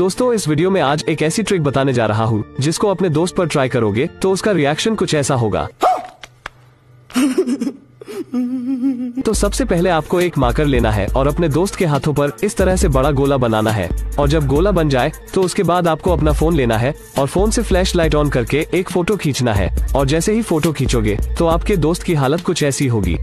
दोस्तों, इस वीडियो में आज एक ऐसी ट्रिक बताने जा रहा हूँ, जिसको अपने दोस्त पर ट्राई करोगे तो उसका रिएक्शन कुछ ऐसा होगा। तो सबसे पहले आपको एक मार्कर लेना है और अपने दोस्त के हाथों पर इस तरह से बड़ा गोला बनाना है। और जब गोला बन जाए तो उसके बाद आपको अपना फ़ोन लेना है और फ़ोन से फ्लैश लाइट ऑन करके एक फ़ोटो खींचना है। और जैसे ही फ़ोटो खींचोगे तो आपके दोस्त की हालत कुछ ऐसी होगी।